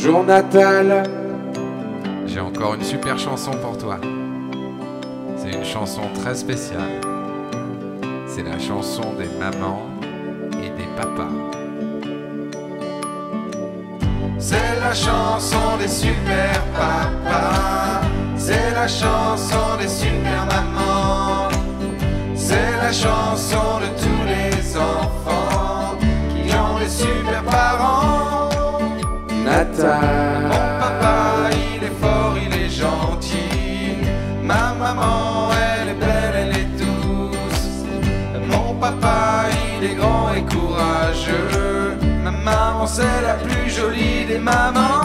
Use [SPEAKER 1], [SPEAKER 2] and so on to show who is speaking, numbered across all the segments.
[SPEAKER 1] Bonjour Natal.
[SPEAKER 2] J'ai encore une super chanson pour toi. C'est une chanson très spéciale. C'est la chanson des mamans et des papas.
[SPEAKER 3] C'est la chanson des super papas. C'est la chanson papa, il est grand et courageux. Ma maman, c'est la plus jolie des mamans.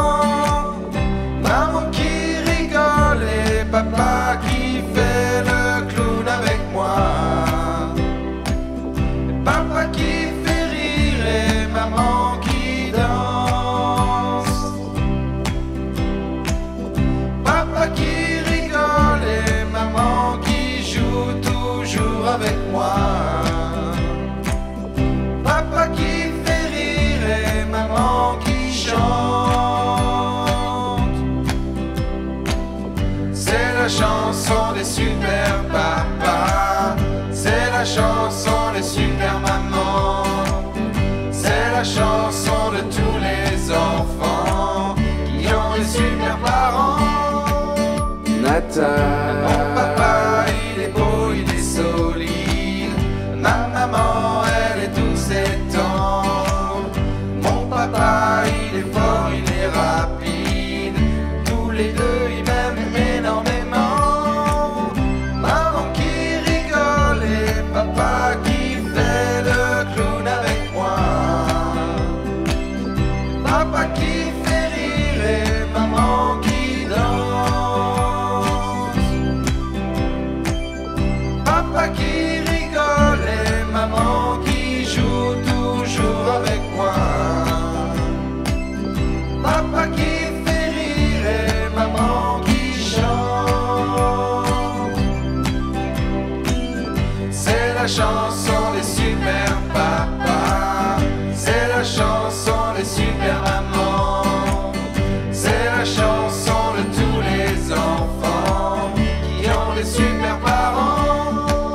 [SPEAKER 3] La chanson des super papas. C'est la chanson des super mamans. C'est la chanson de tous les enfants qui ont des super parents. Chanson des super papas. C'est la chanson des super mamans. C'est la chanson de tous les enfants qui ont des super parents.